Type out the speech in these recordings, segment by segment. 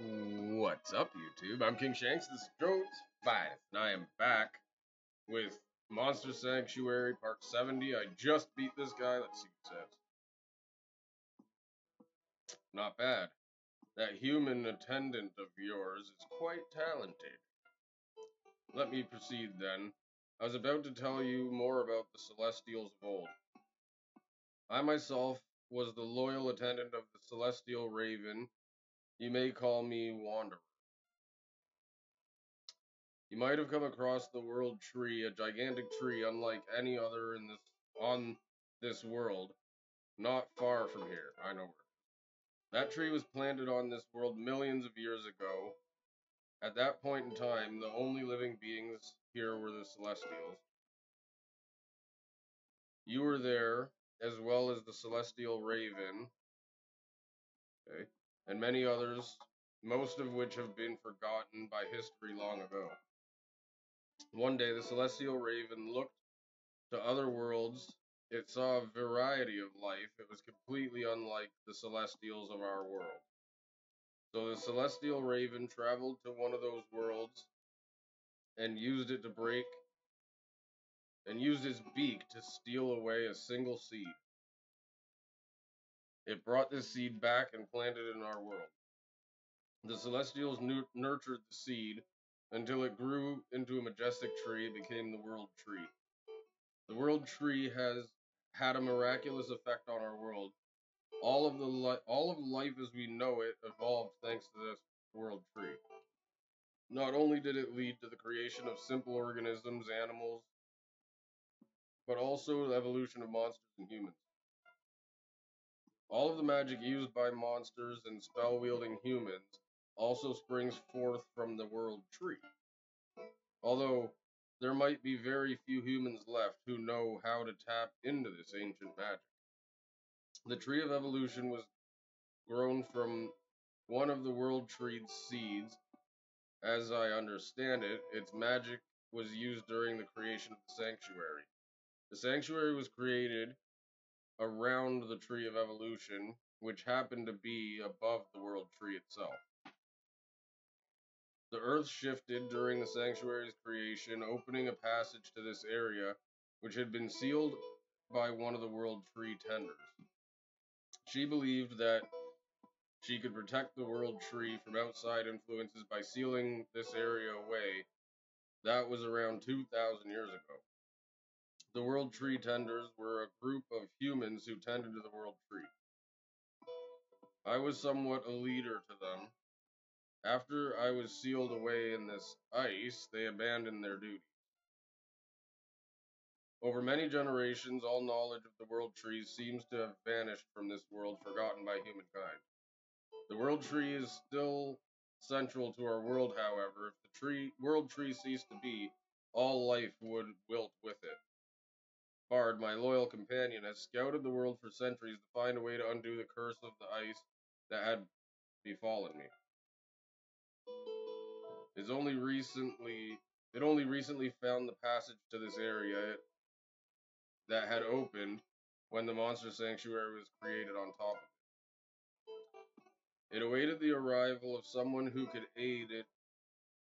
What's up, YouTube? I'm King Shanks, this is Droids Finest, and I am back with Monster Sanctuary Part 70. I just beat this guy. Let's see what says. Not bad. That human attendant of yours is quite talented. Let me proceed then. I was about to tell you more about the Celestials of old. I myself was the loyal attendant of the Celestial Raven you may call me Wanderer. You might have come across the world tree, a gigantic tree unlike any other in this on this world, not far from here. I know where. That tree was planted on this world millions of years ago. At that point in time, the only living beings here were the Celestials. You were there, as well as the Celestial Raven. Okay and many others, most of which have been forgotten by history long ago. One day the celestial raven looked to other worlds. It saw a variety of life. It was completely unlike the celestials of our world. So the celestial raven traveled to one of those worlds and used it to break and used his beak to steal away a single seed. It brought this seed back and planted it in our world. The Celestials nurtured the seed until it grew into a majestic tree became the World Tree. The World Tree has had a miraculous effect on our world. All of the all of life as we know it evolved thanks to this World Tree. Not only did it lead to the creation of simple organisms, animals, but also the evolution of monsters and humans. All of the magic used by monsters and spell-wielding humans also springs forth from the world tree. Although there might be very few humans left who know how to tap into this ancient magic. The tree of evolution was grown from one of the world tree's seeds. As I understand it, its magic was used during the creation of the sanctuary. The sanctuary was created around the tree of evolution, which happened to be above the world tree itself. The earth shifted during the sanctuary's creation, opening a passage to this area, which had been sealed by one of the world tree tenders. She believed that she could protect the world tree from outside influences by sealing this area away. That was around 2,000 years ago. The World Tree Tenders were a group of humans who tended to the World Tree. I was somewhat a leader to them. After I was sealed away in this ice, they abandoned their duties. Over many generations, all knowledge of the world trees seems to have vanished from this world, forgotten by humankind. The world tree is still central to our world, however. If the tree, world tree ceased to be, all life would wilt with it. Bard, my loyal companion, has scouted the world for centuries to find a way to undo the curse of the ice that had befallen me. It's only recently it only recently found the passage to this area that had opened when the monster sanctuary was created on top of it. It awaited the arrival of someone who could aid it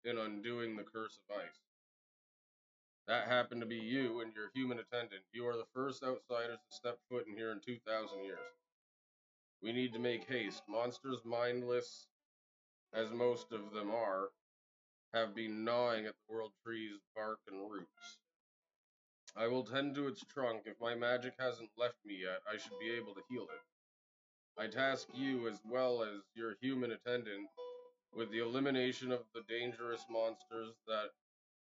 in undoing the curse of ice. That happened to be you and your human attendant. You are the first outsiders to step foot in here in 2,000 years. We need to make haste. Monsters, mindless as most of them are, have been gnawing at the world tree's bark and roots. I will tend to its trunk. If my magic hasn't left me yet, I should be able to heal it. I task you, as well as your human attendant, with the elimination of the dangerous monsters that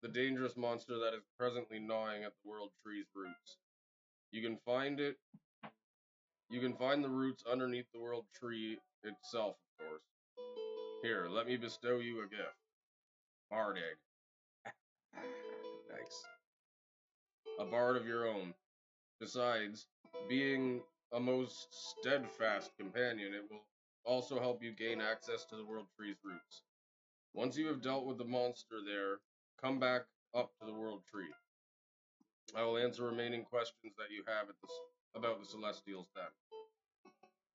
the dangerous monster that is presently gnawing at the world tree's roots. You can find it. You can find the roots underneath the world tree itself, of course. Here, let me bestow you a gift. Bard egg. nice. A bard of your own. Besides, being a most steadfast companion, it will also help you gain access to the world tree's roots. Once you have dealt with the monster there, Come back up to the world tree. I will answer remaining questions that you have this, about the Celestials then.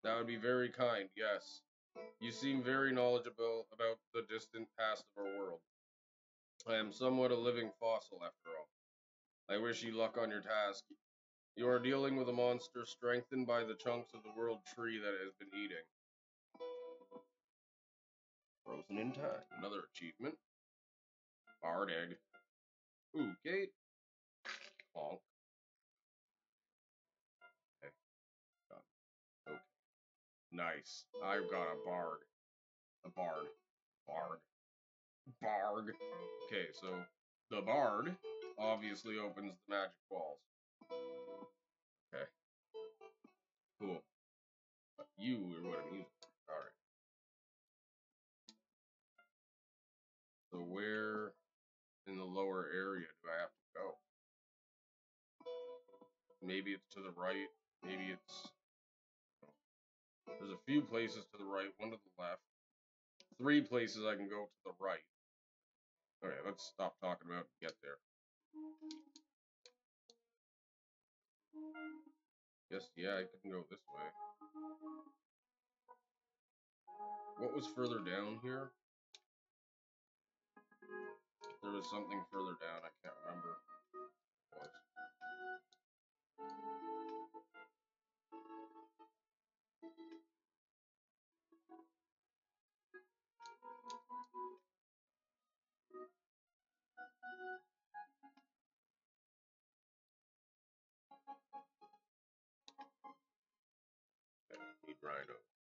That would be very kind, yes. You seem very knowledgeable about the distant past of our world. I am somewhat a living fossil, after all. I wish you luck on your task. You are dealing with a monster strengthened by the chunks of the world tree that it has been eating. Frozen in time. Another achievement. Egg. Ooh, gate. Honk. Okay. Done. Okay. Nice. I've got a bard. A bard. Bard. Bard. Okay, so the bard obviously opens the magic walls. Okay. Cool. But you are what I'm using. Alright. So where in the lower area do I have to go? Maybe it's to the right. Maybe it's... There's a few places to the right, one to the left. Three places I can go to the right. Okay, let's stop talking about and get there. Yes, yeah, I can go this way. What was further down here? There was something further down, I can't remember what. Need Rhino.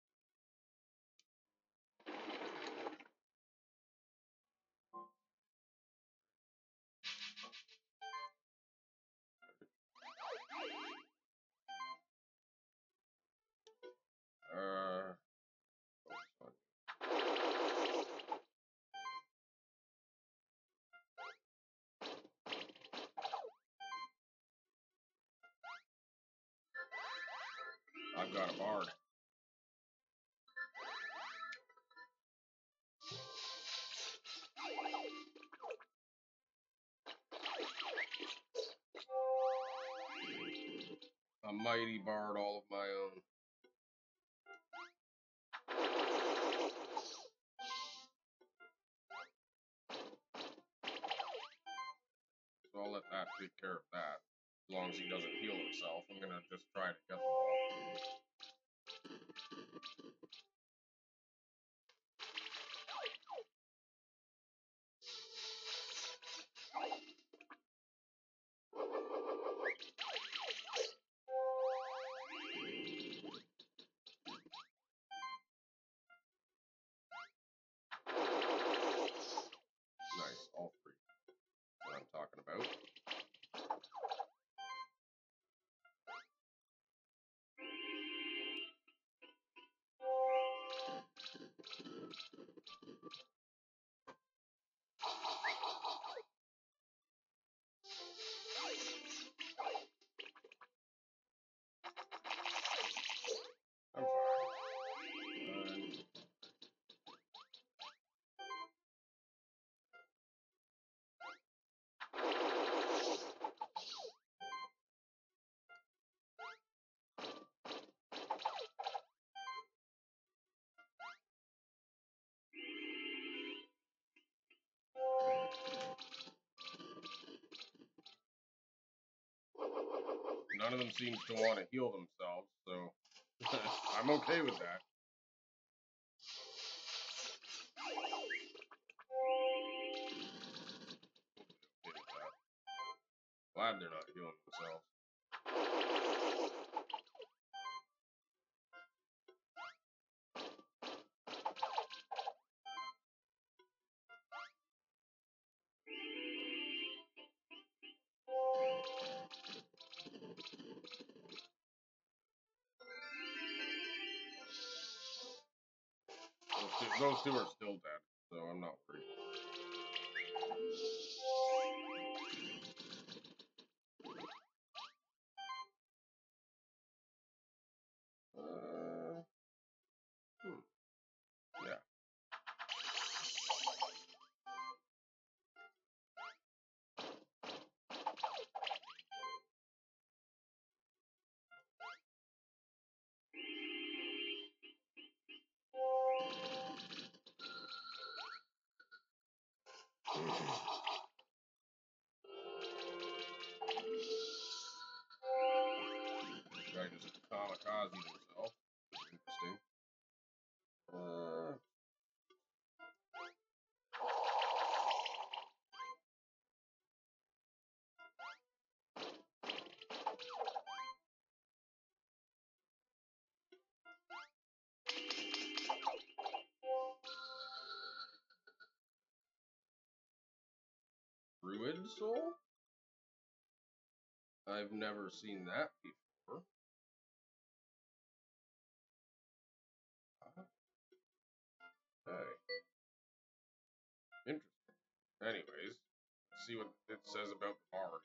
Mighty bard all of my own. So I'll let that take care of that. As long as he doesn't heal himself, I'm gonna just try to get the ball. None of them seems to want to heal themselves, so I'm okay with that. Glad they're not healing themselves. Druid Soul? I've never seen that before. Okay. Interesting. Anyways, see what it says about the bard.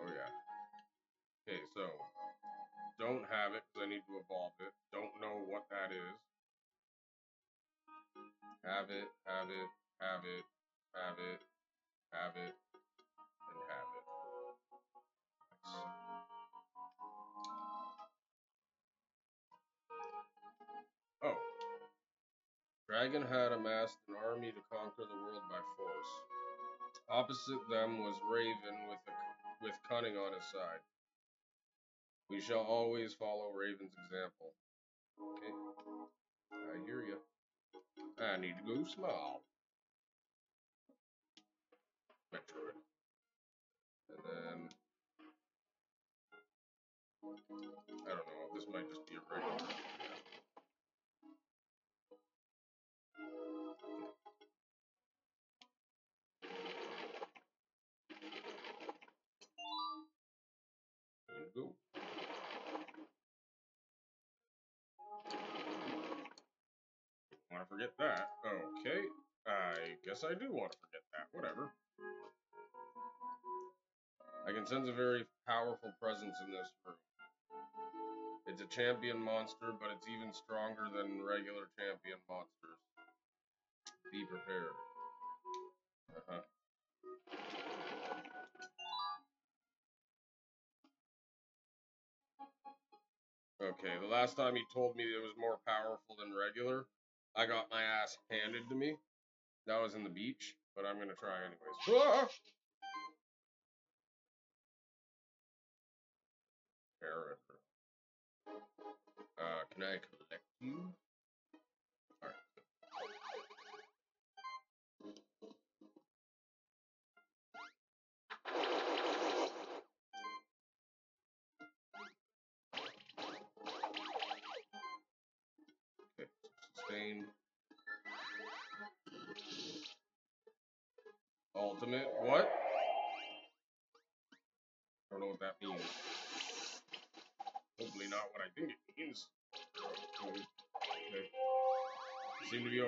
Oh yeah. Okay, so don't have it because I need to evolve it. Don't know what that is. Have it, have it, have it, have it, have it, and have it. Oh. Dragon had amassed an army to conquer the world by force. Opposite them was Raven with, a, with cunning on his side. We shall always follow Raven's example. Okay. I hear you. I need to go small. Metroid. And then I don't know. This might just be a regular. Go. Want to forget that? Okay. I guess I do want to forget that. Whatever. I can sense a very powerful presence in this room. It's a champion monster, but it's even stronger than regular champion monsters. Be prepared. Uh-huh. Okay, the last time he told me it was more powerful than regular, I got my ass handed to me. That was in the beach, but I'm gonna try anyways. Ah! Uh, can I collect you?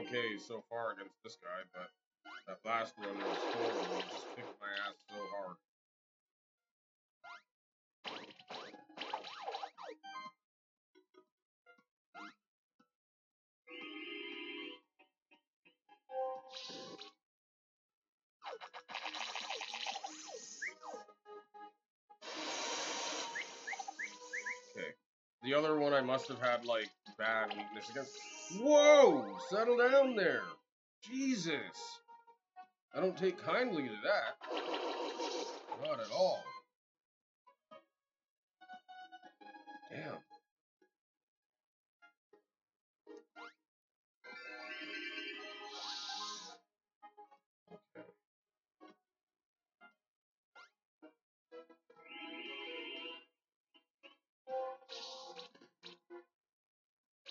Okay so far against this guy, but that last one was horrible. It just kicked my ass so hard. Okay. The other one I must have had like bad weakness against. Whoa! Settle down there. Jesus. I don't take kindly to that. Not at all. Damn.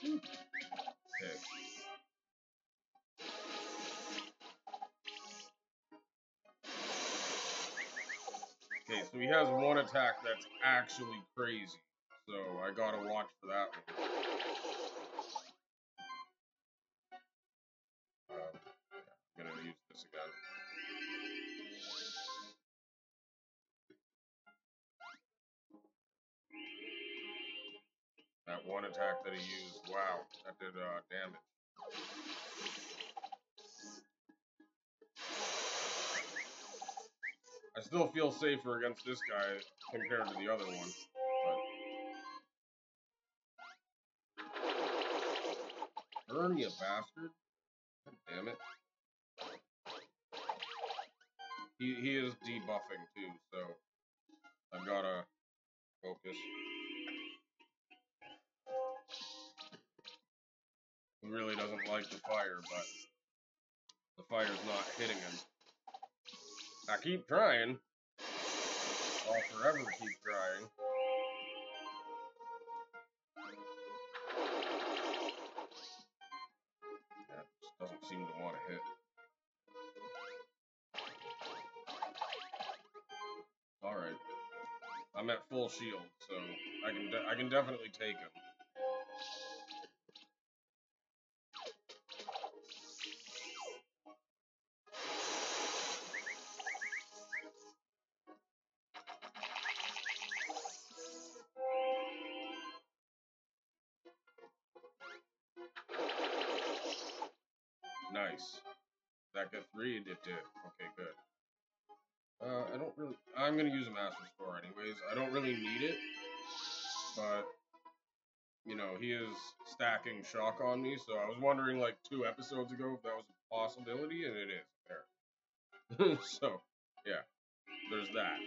Okay. So he has one attack that's actually crazy. So I gotta watch for that one. Um, yeah, I'm gonna use this again. That one attack that he used, wow, that did uh, damage. I still feel safer against this guy compared to the other one. Burn, you bastard. God damn it. He, he is debuffing too, so I've gotta focus. He really doesn't like the fire, but the fire's not hitting him. I keep trying. I'll forever keep trying. That doesn't seem to want to hit. Alright. I'm at full shield, so I can I can definitely take him. Nice. That got three? It did. Okay, good. Uh, I don't really. I'm gonna use a master score anyways. I don't really need it, but you know he is stacking shock on me. So I was wondering like two episodes ago if that was a possibility, and it is there. so yeah, there's that.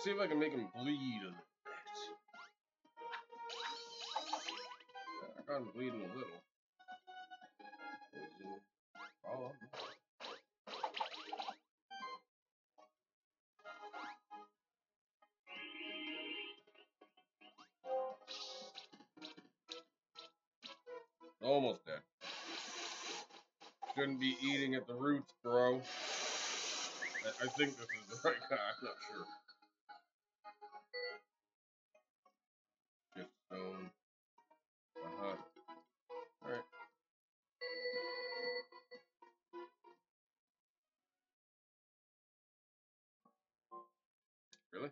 Let's see if I can make him bleed a little bit. I got him bleeding a little. Oh. Almost dead. Shouldn't be eating at the roots, bro. I, I think this is Really?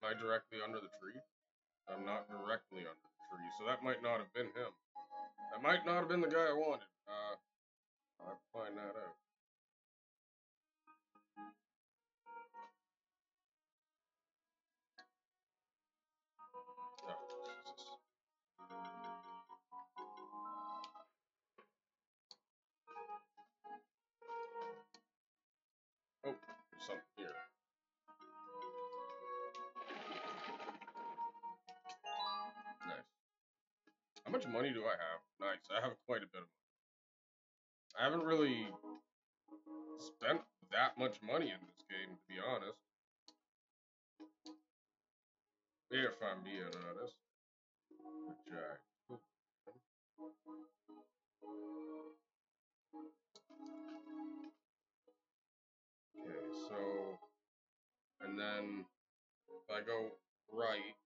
Am I directly under the tree? I'm not directly under the tree, so that might not have been him. That might not have been the guy I wanted. Uh, I'll find that out. Much money do I have? Nice. I have quite a bit of money. I haven't really spent that much money in this game, to be honest. If I'm being honest. Which I Okay, so and then if I go right,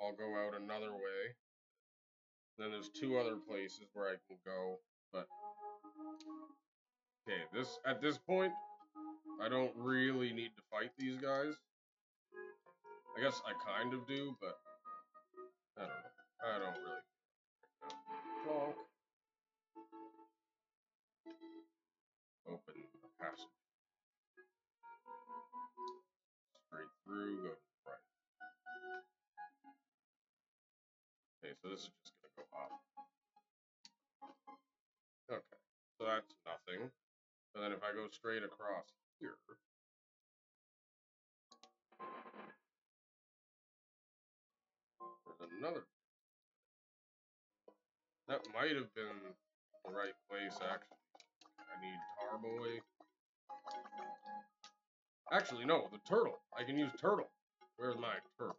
I'll go out another way. Then there's two other places where I can go, but okay, this at this point, I don't really need to fight these guys. I guess I kind of do, but I don't know. I don't really. Plonk. Open the passage. Straight through, go to the right. Okay, so this is just up. Okay, so that's nothing. And then if I go straight across here, there's another. That might have been the right place, actually. I need Tarboy. Actually, no, the turtle. I can use turtle. Where's my turtle?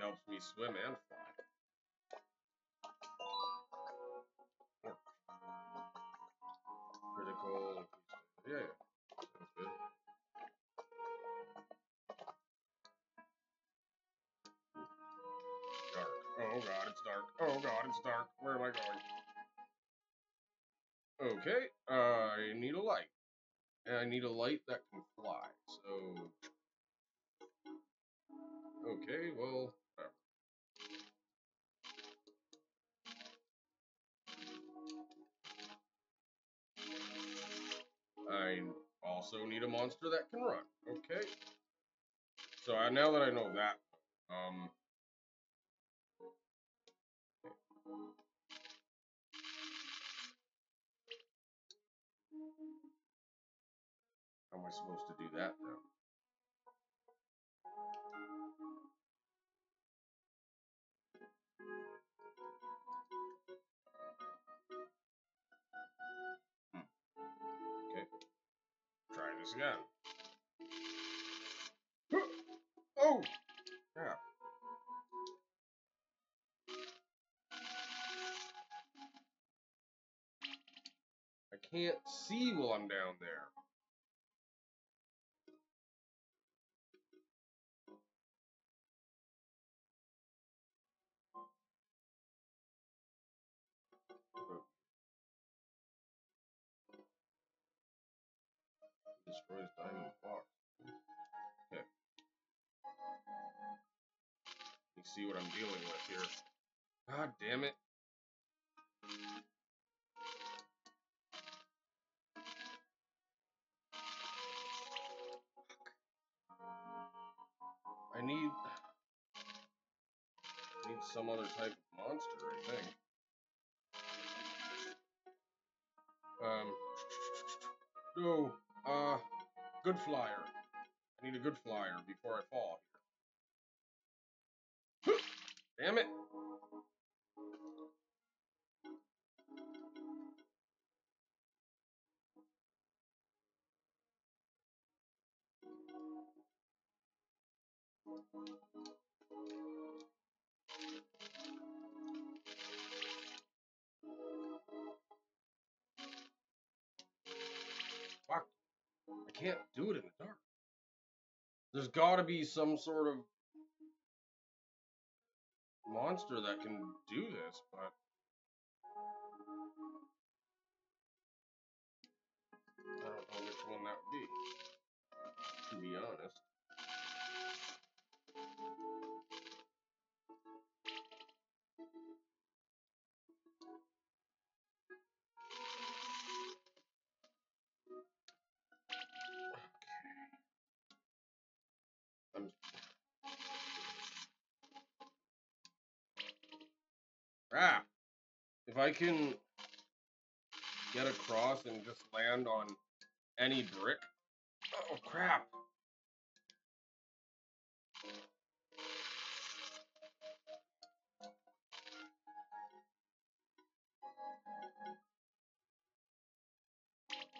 helps me swim and fly. Work. Critical. Yeah, yeah. Sounds good. Dark. Oh god, it's dark. Oh god, it's dark. Where am I going? Okay, uh, I need a light. And I need a light that can fly, so... Okay, well... I also need a monster that can run. Okay. So uh, now that I know that, um, how am I supposed to do that now? This again. Oh! Crap. I can't see while I'm down Destroys diamond box. Okay. You see what I'm dealing with here. God damn it. I need need some other type of monster, I think. Um no, uh good flyer. I need a good flyer before I fall. Damn it. Can't do it in the dark. There's gotta be some sort of monster that can do this, but I don't know which one that would be. To be honest. Ah! If I can get across and just land on any brick. Oh crap!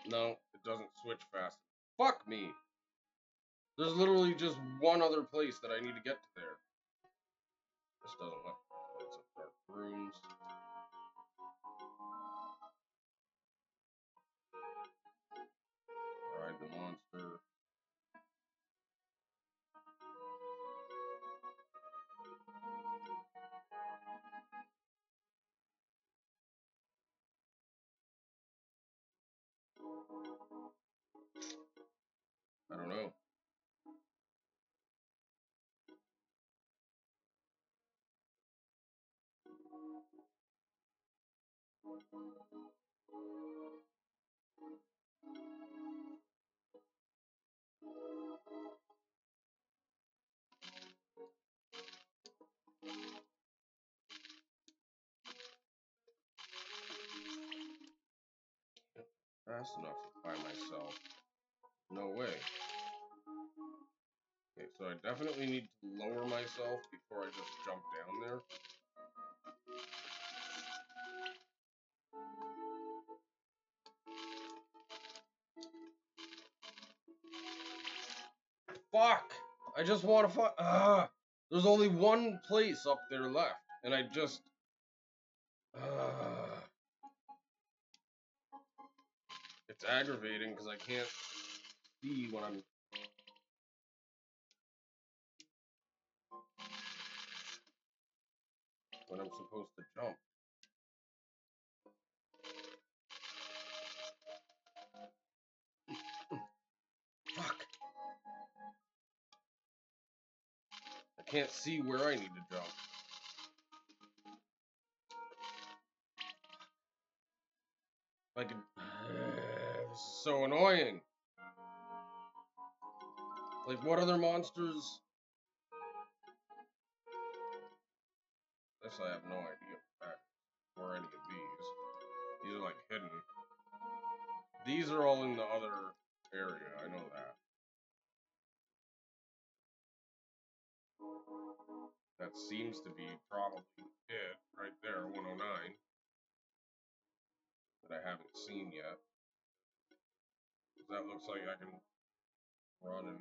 No, it doesn't switch fast. Fuck me! There's literally just one other place that I need to get to there. This doesn't look. Rooms. Ride the monster. I don't know. Fast enough by myself. No way. Okay, so I definitely need to lower myself before I just jump down there. Fuck! I just want to fuck. Ah! There's only one place up there left, and I just. Ah. It's aggravating because I can't see when I'm. When I'm supposed to jump. Can't see where I need to jump. Like, this is so annoying. Like, what other monsters? This I have no idea or any of these. These are like hidden. These are all in the other area, I know that. That seems to be probably it right there, 109 that I haven't seen yet. That looks like I can run and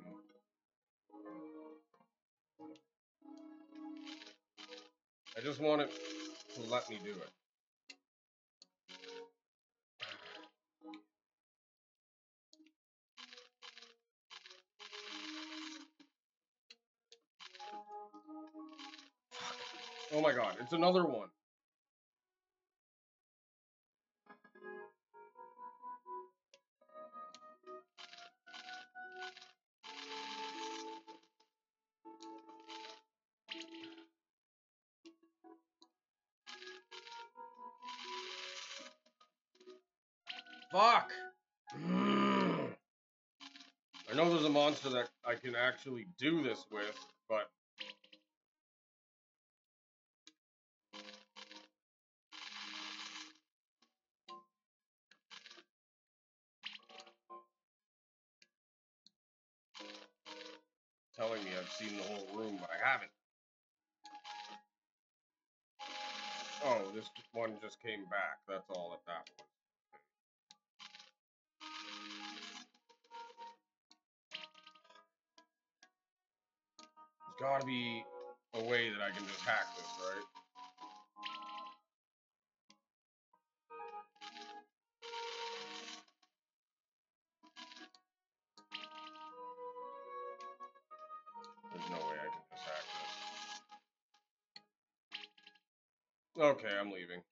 I just want it to let me do it. Oh my god, it's another one. Fuck! I know there's a monster that I can actually do this with, but... seen the whole room, but I haven't. Oh, this one just came back. That's all that that was. There's gotta be a way that I can just hack this, right? Okay, I'm leaving.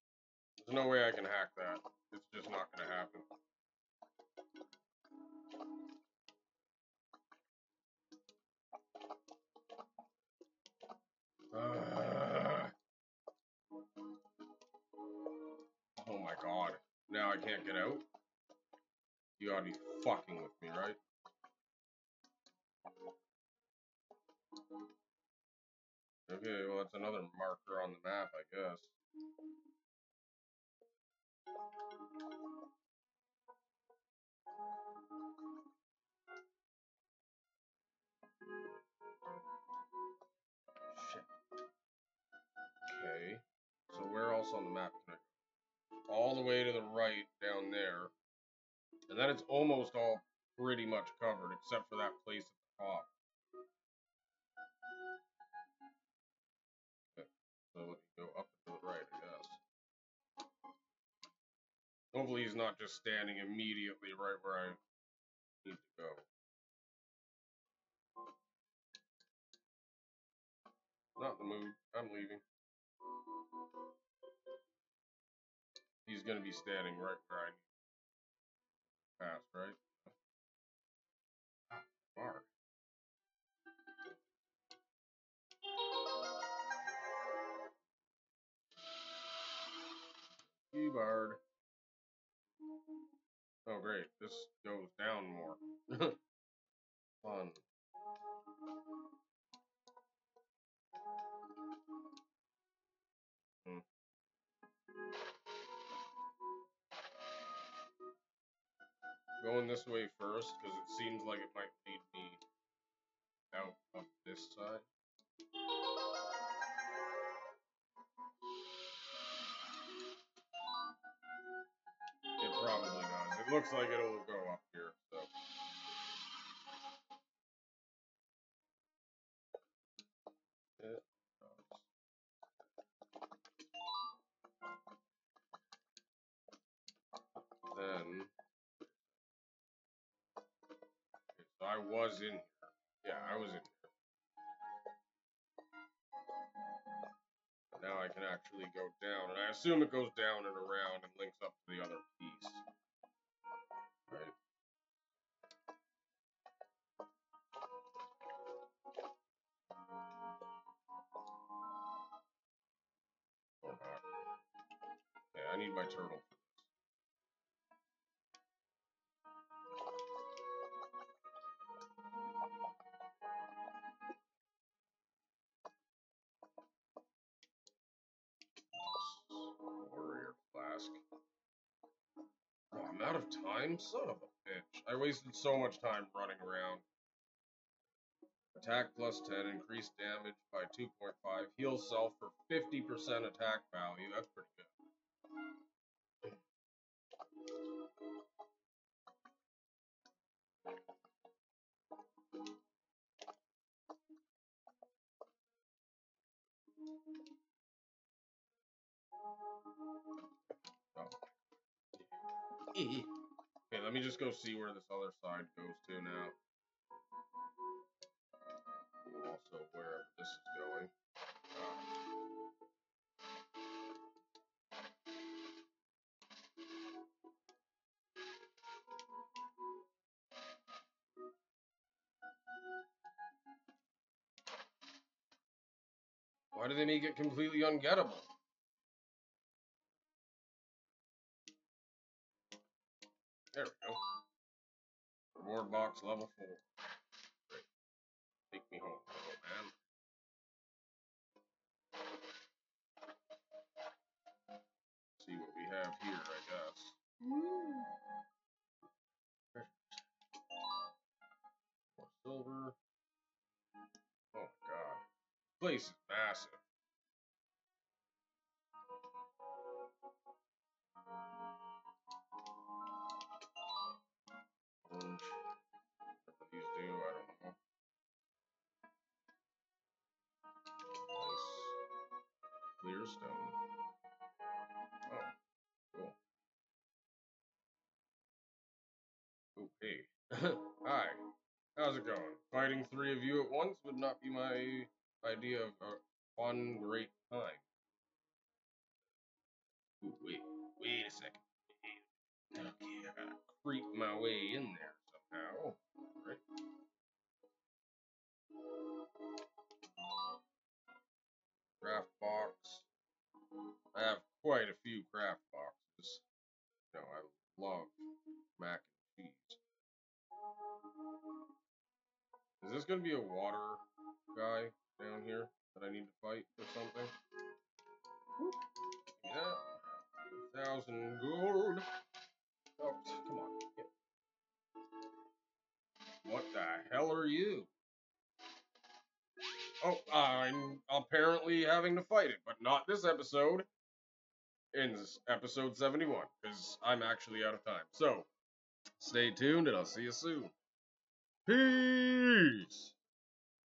Okay. So where else on the map can I go? All the way to the right down there. And then it's almost all pretty much covered except for that place at the top. So let me go up to the right, I guess. Hopefully he's not just standing immediately right where I need to go. Not the mood. I'm leaving. He's gonna be standing right where I need pass, right? Bar. Keyboard. Oh great, this goes down more. Fun. Going this way first, because it seems like it might lead me out of this side. It probably does. It looks like it'll go assume it goes down and around and links up to the other piece. Right. Or. Yeah, I need my turtle. Out of time? Son of a bitch. I wasted so much time running around. Attack plus 10, increased damage by 2.5, heal self for 50% attack value. That's pretty good. Okay, let me just go see where this other side goes to now. Also, where this is going. Uh, Why did they make it completely ungettable? Reward level 4. Great. Take me home, little man. See what we have here, I guess. More silver. Oh my god. This place is massive. Stone. Oh, cool. Hey. Hi. How's it going? Fighting three of you at once would not be my idea of a fun, great time. Ooh, wait, wait a second. Okay, I gotta creep my way in there somehow. Right. Craft box. I have quite a few craft boxes. You know, I love mac and cheese. Is this gonna be a water guy down here that I need to fight or something? Me. Thousand gold. Oh, come on. What the hell are you? Oh, I'm apparently having to fight it, but not this episode. In episode 71, because I'm actually out of time. So, stay tuned and I'll see you soon. Peace!